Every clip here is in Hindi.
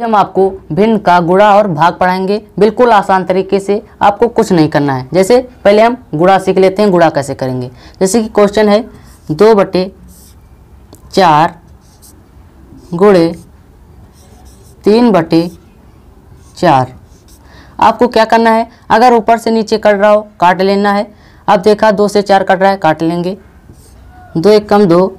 हम आपको भिन्न का गुणा और भाग पढ़ाएँगे। बिल्कुल आसान तरीके से आपको कुछ नहीं करना है। जैसे पहले हम गुणा सीख लेते हैं गुणा कैसे करेंगे? जैसे कि क्वेश्चन है, दो बटे चार गुड़े तीन बटे चार। आपको क्या करना है? अगर ऊपर से नीचे कट रहा हो, काट लेना है। अब देखा, दो से चार कट रहा है, काट लेंगे। दो एक कम दो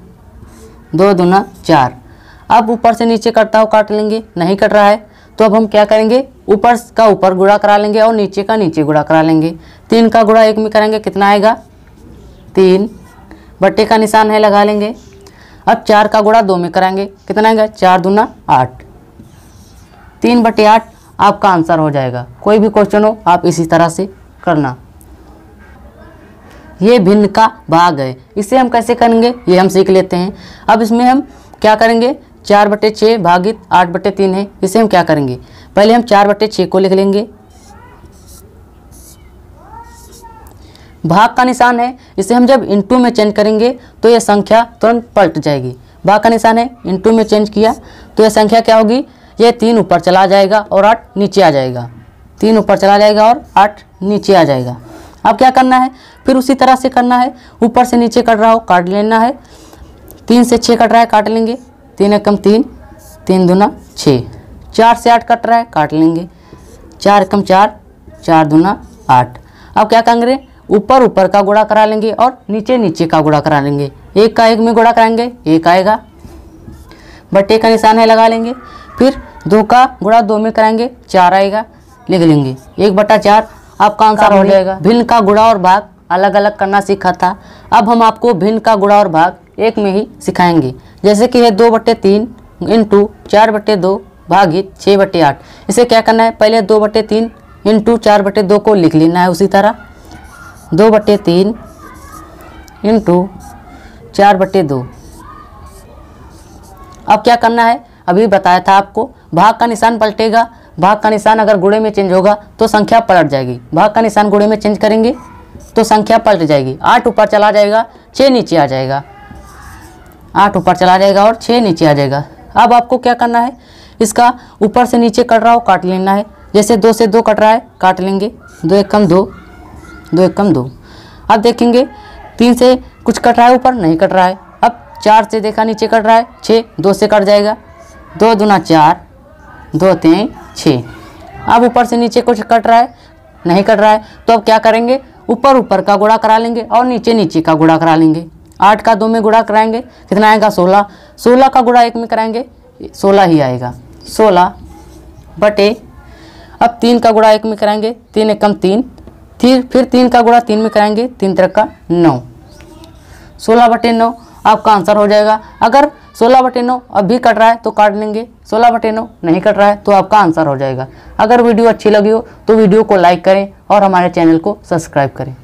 दो दूना चार। अब ऊपर से नीचे कटता हो काट लेंगे, नहीं कट रहा है। तो अब हम क्या करेंगे? ऊपर का ऊपर गुड़ा करा लेंगे और नीचे का नीचे गुड़ा करा लेंगे। तीन का गुड़ा एक में करेंगे, कितना आएगा? तीन। बट्टे का निशान है, लगा लेंगे। अब चार का गुड़ा दो में कराएँगे, कितना आएगा? चार दूना आठ। तीन बटे आठ, आपका आंसर हो जाएगा। कोई भी क्वेश्चन हो, आप इसी तरह से करना। ये भिन्न का भाग है। इसे हम कैसे करेंगे? ये हम सीख लेते हैं। अब इसमें हम क्या करेंगे? चार बटे छः भागित आठ बटे तीन है, इसे हम क्या करेंगे? पहले हम चार बटे छः को लिख लेंगे। भाग का निशान है, इसे हम जब इंटू में चेंज करेंगे तो यह संख्या तुरंत पलट जाएगी। भाग का निशान है इंटू में चेंज किया तो यह संख्या क्या होगी? यह तीन ऊपर चला जाएगा और आठ नीचे आ जाएगा। तीन ऊपर चला जाएगा और आठ नीचे आ जाएगा। अब क्या करना है? फिर उसी तरह से करना है। ऊपर से नीचे कट रहा हो, काट लेना है। तीन से छः कट रहा है, काट लेंगे। तीन एकम तीन तीन दूना छः। चार से आठ कट रहा है काट लेंगे। चार एकम चार चार दूना आठ। अब क्या करेंगे? ऊपर ऊपर का गुड़ा करा लेंगे और नीचे नीचे का गुड़ा करा लेंगे। एक का एक में गुड़ा कराएँगे एक आएगा। बट्टे का निशान है लगा लेंगे। फिर दो का गुड़ा दो में कराएँगे चार आएगा लिख लेंगे। एक बटा चार आपका आंसर हो जाएगा। भिन्न का गुड़ा और भाग अलग अलग करना सीखा था। अब हम आपको भिन्न का गुड़ा और भाग एक में ही सिखाएँगे। जैसे कि है दो बट्टे तीन इंटू चार बट्टे दो भागित छः बट्टे आठ। इसे क्या करना है? पहले दो बट्टे तीन इंटू चार बट्टे दो को लिख लेना है उसी तरह। दो बट्टे तीन इंटू चार बट्टे दो। अब क्या करना है? अभी बताया था आपको, भाग का निशान पलटेगा। भाग का निशान अगर गुड़े में चेंज होगा तो संख्या पलट जाएगी। भाग का निशान गुड़े में चेंज करेंगे तो संख्या पलट जाएगी। आठ ऊपर चला जाएगा छः नीचे आ जाएगा। आठ ऊपर चला जाएगा और छः नीचे आ जाएगा। अब आपको क्या करना है? इसका ऊपर से नीचे कट रहा हो, काट लेना है। जैसे दो से दो कट रहा है, काट लेंगे। दो एक कम दो दो एक कम दो। अब देखेंगे, तीन से कुछ कट रहा है ऊपर, नहीं कट रहा है। अब चार से देखा नीचे कट रहा है छः दो से कट जाएगा। दो दूना चार, दो तीन छः अब ऊपर से नीचे कुछ कट रहा है, नहीं कट रहा है तो अब क्या करेंगे? ऊपर ऊपर का गुड़ा करा लेंगे और नीचे नीचे का गुड़ा करा लेंगे। आठ का दो में गुड़ा कराएँगे, कितना आएगा? सोलह। सोलह का गुड़ा एक में कराएँगे, सोलह ही आएगा। सोलह बटे, अब तीन का गुड़ा एक में कराएँगे, तीन एकम तीन। फिर फिर तीन का गुड़ा तीन में कराएँगे, तीन तरह का नौ। सोलह बटे नौ, आपका आंसर हो जाएगा। अगर सोलह बटे नौ अभी कट रहा है तो काट लेंगे। सोलह बटे नौ नहीं कट रहा है तो आपका आंसर हो जाएगा। अगर वीडियो अच्छी लगी हो तो वीडियो को लाइक करें और हमारे चैनल को सब्सक्राइब करें।